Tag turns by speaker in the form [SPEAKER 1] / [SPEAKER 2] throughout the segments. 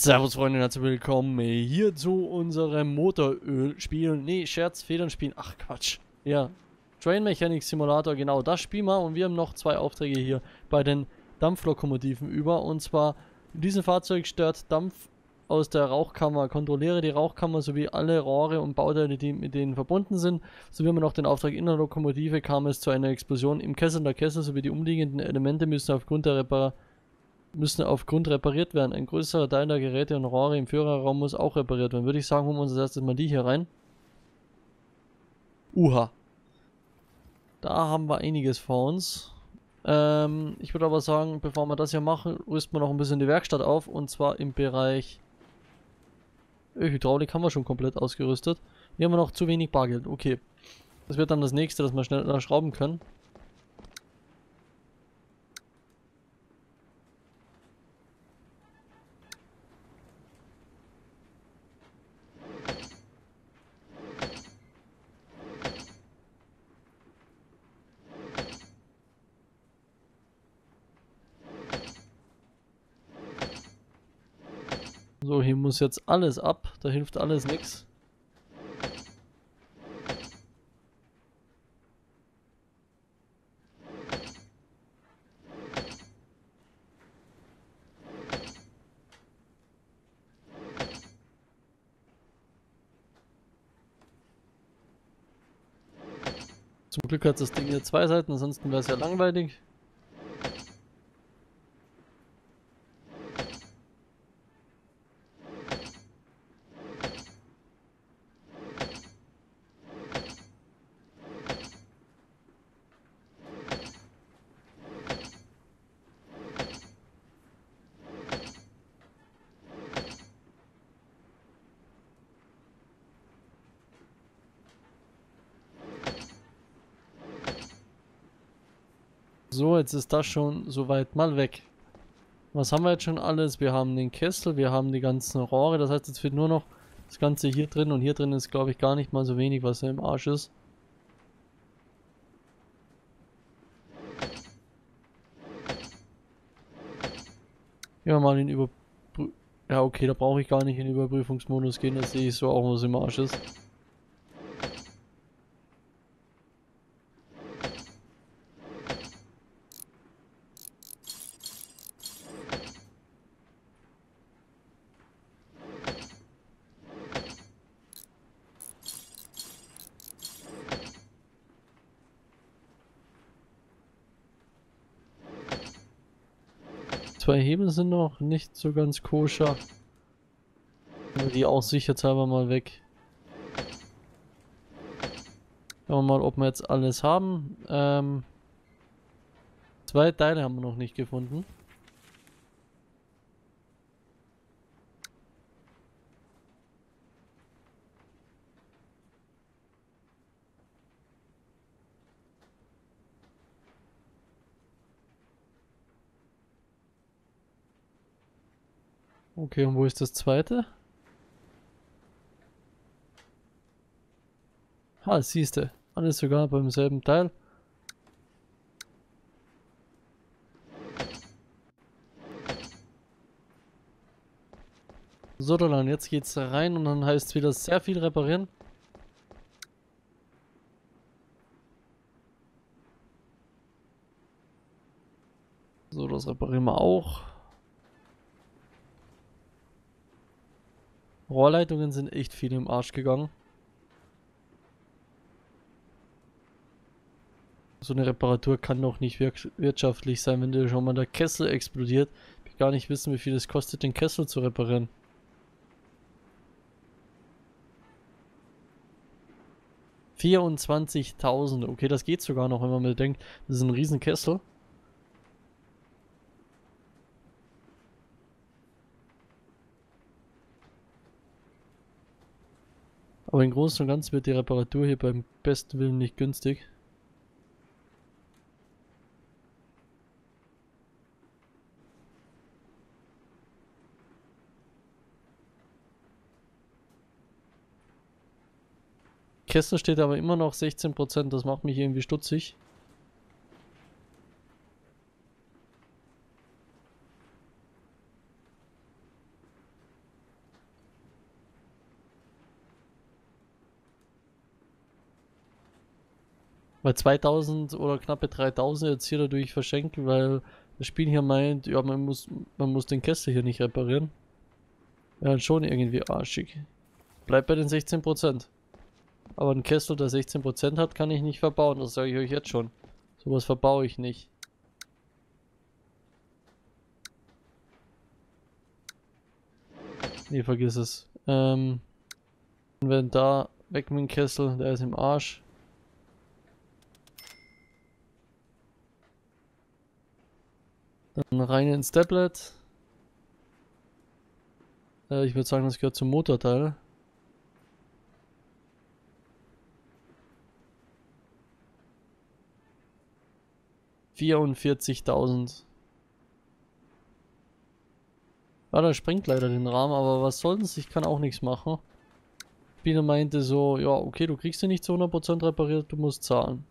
[SPEAKER 1] Servus Freunde, herzlich willkommen hier zu unserem Motoröl-Spiel. Nee, Scherz, Federn spielen. Ach Quatsch. Ja, Train Mechanic Simulator, genau das spielen wir. Und wir haben noch zwei Aufträge hier bei den Dampflokomotiven über. Und zwar, diesem Fahrzeug stört Dampf aus der Rauchkammer. Kontrolliere die Rauchkammer sowie alle Rohre und Bauteile, die mit denen verbunden sind. So wie wir noch den Auftrag in der Lokomotive kam es zu einer Explosion im Kessel. Der Kessel sowie die umliegenden Elemente müssen aufgrund der Reparation müssen aufgrund repariert werden. Ein größerer Teil der Geräte und Rohre im Führerraum muss auch repariert werden. Würde ich sagen, holen wir uns als erstes mal die hier rein. Uha. Da haben wir einiges vor uns. Ähm, ich würde aber sagen, bevor wir das hier machen, rüsten wir noch ein bisschen die Werkstatt auf. Und zwar im Bereich Hydraulik haben wir schon komplett ausgerüstet. Hier haben wir noch zu wenig Bargeld. Okay. Das wird dann das nächste, dass wir schneller schrauben können. So, hier muss jetzt alles ab. Da hilft alles nichts. Zum Glück hat das Ding hier zwei Seiten, ansonsten wäre es ja langweilig. So, jetzt ist das schon soweit mal weg. Was haben wir jetzt schon alles? Wir haben den Kessel, wir haben die ganzen Rohre. Das heißt, jetzt wird nur noch das Ganze hier drin. Und hier drin ist, glaube ich, gar nicht mal so wenig, was im Arsch ist. Gehen mal in Überprüfung. Ja, okay, da brauche ich gar nicht in Überprüfungsmodus gehen. Da sehe ich so auch, was im Arsch ist. Zwei Hebel sind noch nicht so ganz koscher. Die auch sicherheitshalber mal weg. Schauen wir mal, ob wir jetzt alles haben. Ähm, zwei Teile haben wir noch nicht gefunden. Okay, und wo ist das zweite? Ah, siehste. Alles sogar beim selben Teil. So, dann jetzt geht's rein und dann heißt es wieder sehr viel reparieren. So, das reparieren wir auch. Rohrleitungen sind echt viel im Arsch gegangen. So eine Reparatur kann doch nicht wirtschaftlich sein, wenn dir schon mal der Kessel explodiert. Ich will gar nicht wissen, wie viel es kostet, den Kessel zu reparieren. Vierundzwanzigtausend. Okay, das geht sogar noch, wenn man mal denkt, das ist ein riesen Kessel. Aber im Großen und Ganzen wird die Reparatur hier beim besten Willen nicht günstig. Kessel steht aber immer noch 16%, das macht mich irgendwie stutzig. Weil 2000 oder knappe 3000 jetzt hier dadurch verschenken, weil das Spiel hier meint, ja, man muss, man muss den Kessel hier nicht reparieren. Ja, schon irgendwie arschig. Bleibt bei den 16%. Aber ein Kessel, der 16% hat, kann ich nicht verbauen, das sage ich euch jetzt schon. Sowas verbaue ich nicht. Nee, vergiss es. Ähm, Inventar, weg mit dem Kessel, der ist im Arsch. Dann rein ins Tablet. Äh, ich würde sagen, das gehört zum Motorteil. Vierundvierzigtausend. Ja, da sprengt leider den Rahmen, aber was soll's, ich kann auch nichts machen. Spieler meinte so, ja, okay, du kriegst ihn nicht zu 100% repariert, du musst zahlen.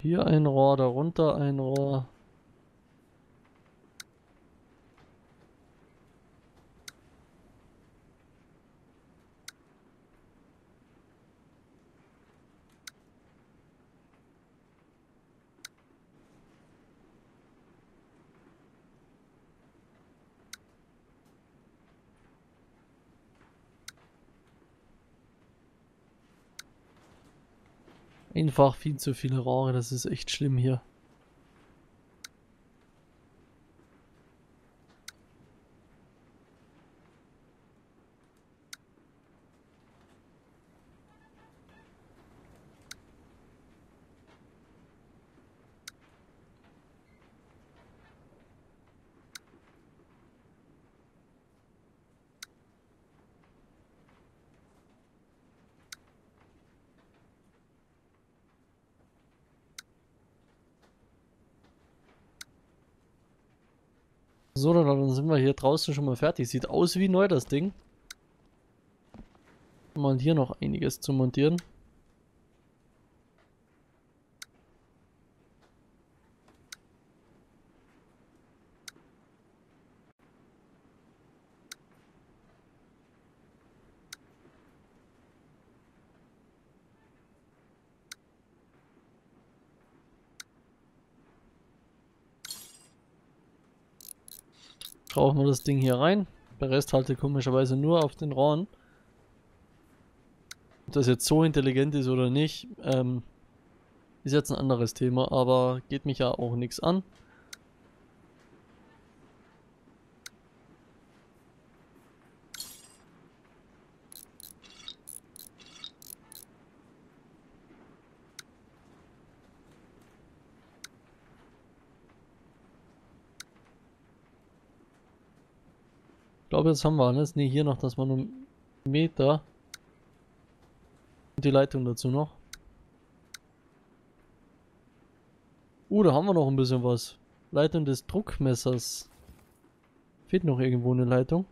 [SPEAKER 1] Hier ein Rohr, darunter ein Rohr. Einfach viel zu viele Rohre, das ist echt schlimm hier. So, dann sind wir hier draußen schon mal fertig. Sieht aus wie neu das Ding. Mal hier noch einiges zu montieren. Brauchen wir das Ding hier rein. Der Rest halte komischerweise nur auf den Rohren. Ob das jetzt so intelligent ist oder nicht, ähm, ist jetzt ein anderes Thema, aber geht mich ja auch nichts an. Glaube, jetzt haben wir alles. Ne, hier noch, dass man Meter. Und die Leitung dazu noch. Uh, da haben wir noch ein bisschen was. Leitung des Druckmessers. Fehlt noch irgendwo eine Leitung.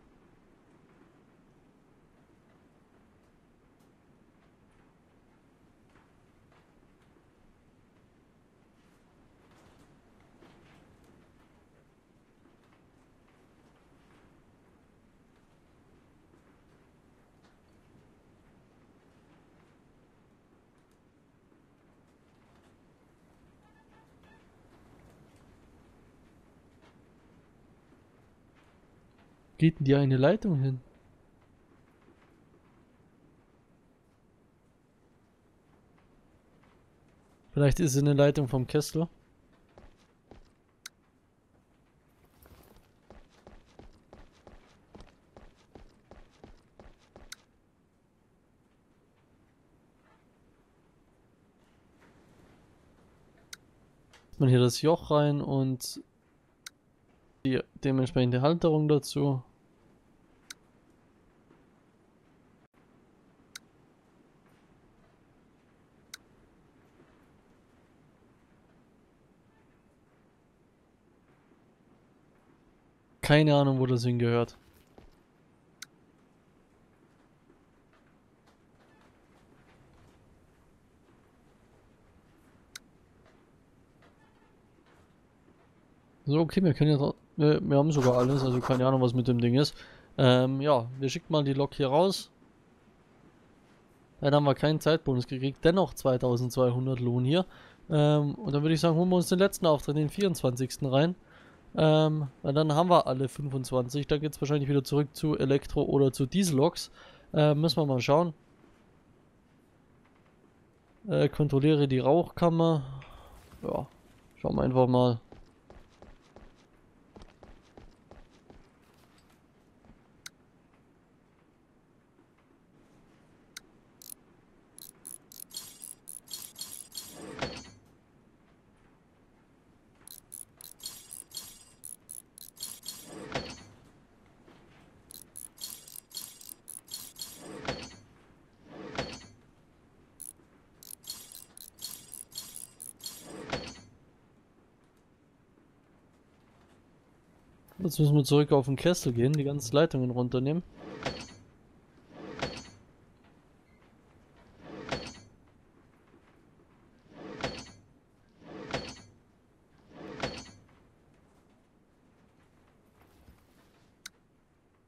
[SPEAKER 1] Geht denn die eine Leitung hin? Vielleicht ist es eine Leitung vom Kessler. man hier das Joch rein und die dementsprechende Halterung dazu. Keine Ahnung, wo das hingehört. So, okay, wir können jetzt wir, wir haben sogar alles, also keine Ahnung, was mit dem Ding ist. Ähm, ja, wir schicken mal die Lok hier raus. Dann haben wir keinen Zeitbonus gekriegt, dennoch 2200 Lohn hier. Ähm, und dann würde ich sagen, holen wir uns den letzten Auftritt, den 24. rein. Ähm, dann haben wir alle 25. Da geht es wahrscheinlich wieder zurück zu Elektro- oder zu Dieselloks. Äh, müssen wir mal schauen. Äh, kontrolliere die Rauchkammer. Ja, schauen wir einfach mal. Jetzt müssen wir zurück auf den Kessel gehen, die ganzen Leitungen runternehmen.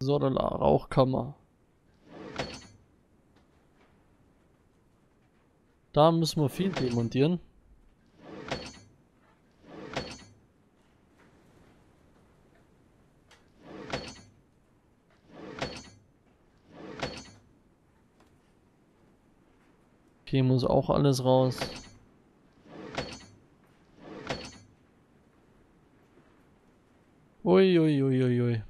[SPEAKER 1] So, dann Rauchkammer. Da müssen wir viel demontieren. Okay, muss auch alles raus. Uiuiuiui. Ui, ui, ui.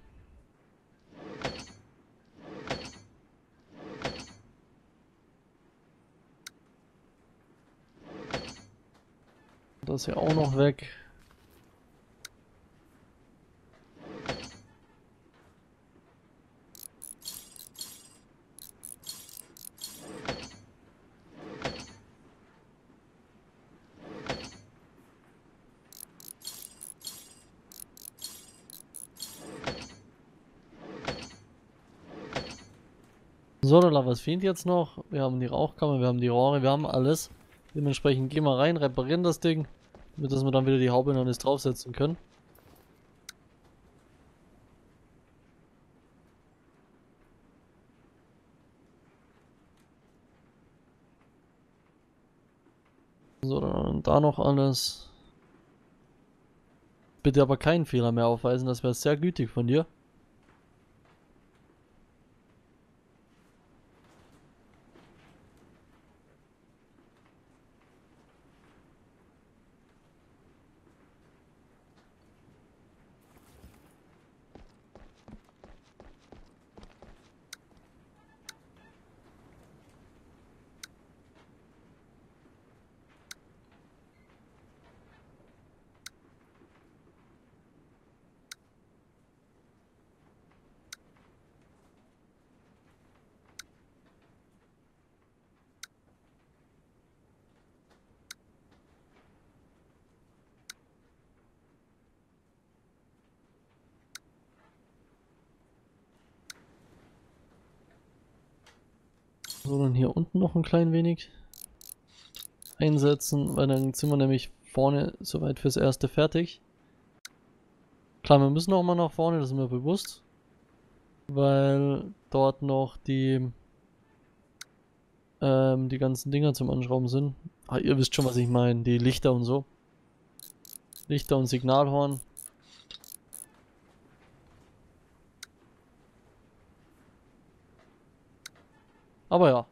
[SPEAKER 1] Das hier auch noch weg. So, dann was fehlt jetzt noch? Wir haben die Rauchkammer, wir haben die Rohre, wir haben alles. Dementsprechend gehen wir rein, reparieren das Ding, damit wir dann wieder die Haube noch nicht draufsetzen können. So, dann da noch alles. Bitte aber keinen Fehler mehr aufweisen, das wäre sehr gütig von dir. So, dann hier unten noch ein klein wenig einsetzen, weil dann sind wir nämlich vorne soweit fürs erste fertig. Klar, wir müssen auch mal nach vorne, das ist mir bewusst. Weil dort noch die ähm, die ganzen Dinger zum Anschrauben sind. Ah, ihr wisst schon, was ich meine, die Lichter und so. Lichter und Signalhorn. Aber ja,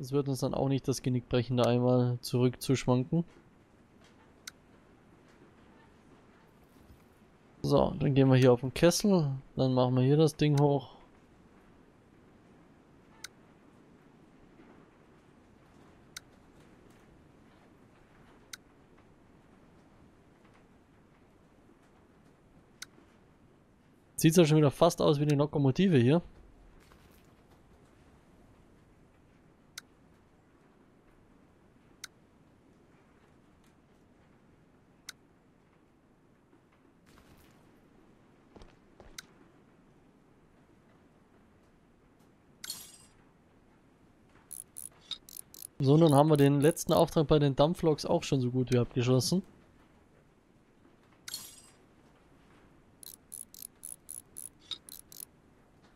[SPEAKER 1] es wird uns dann auch nicht das Genick brechen, da einmal zurückzuschwanken. So, dann gehen wir hier auf den Kessel, dann machen wir hier das Ding hoch. Sieht ja schon wieder fast aus wie eine Lokomotive hier. So, nun haben wir den letzten Auftrag bei den Dampfloks auch schon so gut wie abgeschlossen.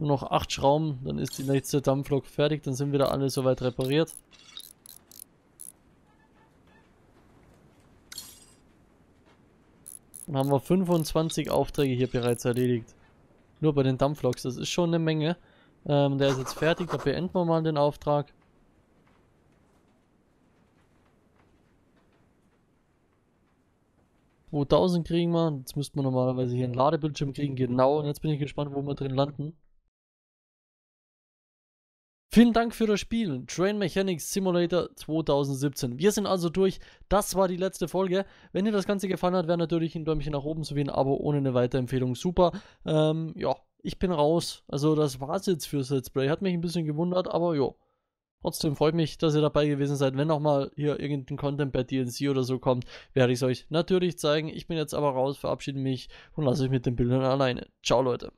[SPEAKER 1] Nur noch 8 Schrauben, dann ist die nächste Dampflok fertig, dann sind wieder alle soweit repariert. Dann haben wir 25 Aufträge hier bereits erledigt. Nur bei den Dampfloks, das ist schon eine Menge. Ähm, der ist jetzt fertig, da beenden wir mal den Auftrag. ...2000 kriegen wir, jetzt müssten wir normalerweise hier einen Ladebildschirm kriegen, genau, und jetzt bin ich gespannt, wo wir drin landen. Vielen Dank für das Spiel. Train Mechanics Simulator 2017. Wir sind also durch. Das war die letzte Folge. Wenn dir das Ganze gefallen hat, wäre natürlich ein Däumchen nach oben sowie ein Abo ohne eine Weiterempfehlung super. Ähm, ja, ich bin raus. Also das war's jetzt fürs Let's Play. Hat mich ein bisschen gewundert, aber ja. Trotzdem freut mich, dass ihr dabei gewesen seid. Wenn auch mal hier irgendein Content bei DNC oder so kommt, werde ich es euch natürlich zeigen. Ich bin jetzt aber raus, verabschiede mich und lasse euch mit den Bildern alleine. Ciao Leute.